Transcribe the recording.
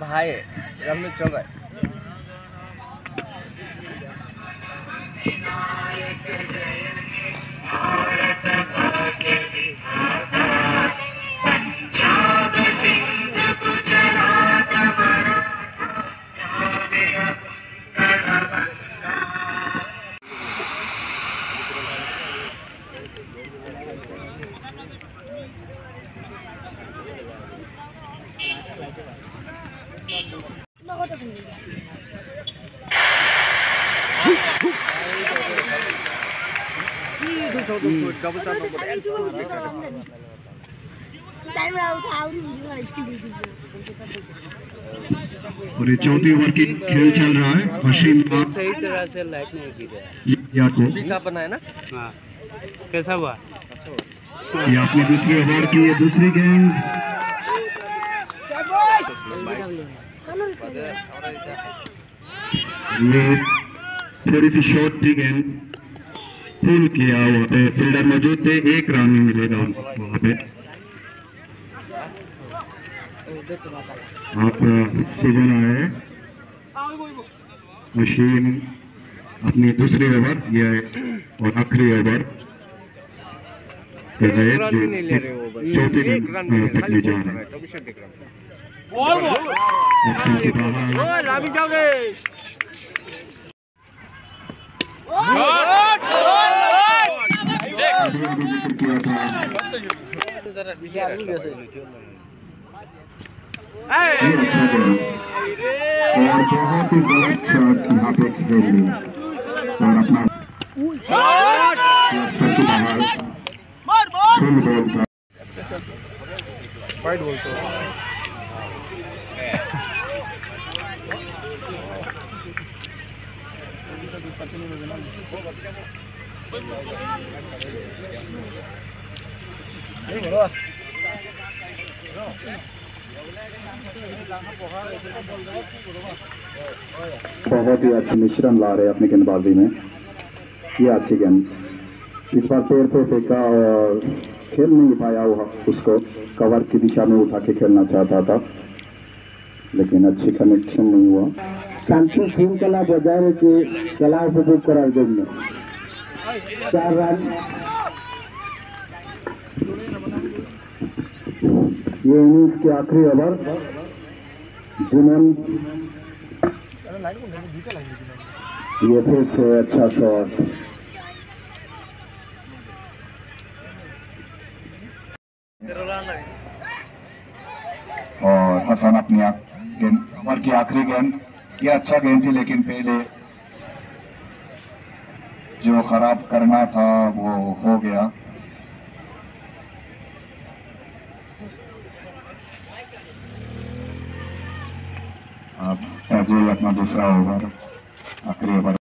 भाई रन में चल रहा डबल चार नंबर टाइम रहा उठा और ये चौथी ओवर की खेल चल रहा है। हसीन खान सही तरह से लाइट नहीं की है या बना है ना? हाँ। कैसा हुआ? ये आपने दूसरी ओवर की ये दूसरी गेंद। थोड़ी सी शॉर्ट थी गेंद पुल किया वहाँ पे फील्डर मौजूद थे एक रन ही मिलेगा वहाँ पे। आप आए। मशीन अपनी दूसरी ओवर ये और आखिरी ओवर। रन ले चौथी नहीं जा रहा है। आदमी कैसे ये अच्छा गेंद और बहुत ही गलत शॉट यहाँ पे खेल ली और अपना बाहर फुल बॉल था वाइट बॉल तो बहुत ही अच्छा मिश्रण ला रहे हैं अपनी गेंदबाजी में। ये अच्छी गेंद। इस बार पैर पे फेंका और खेल नहीं पाया वो उसको। कवर की दिशा में उठा के खेलना चाहता था। लेकिन अच्छी कनेक्शन नहीं हुआ। শান্তি শৃঙ্খলা বজায় রেখে খেলা উপভোগ করার জন্য চার রান ये इनिंग्स के आखिरी ओवर जुमन ये फिर से अच्छा शॉट और हसन अपनी आ- गेंद ओवर की आखिरी गेंद ये अच्छा गेम थी, लेकिन पहले जो खराब करना था, वो हो गया। अब अपना दूसरा ओवर आखिरी ओवर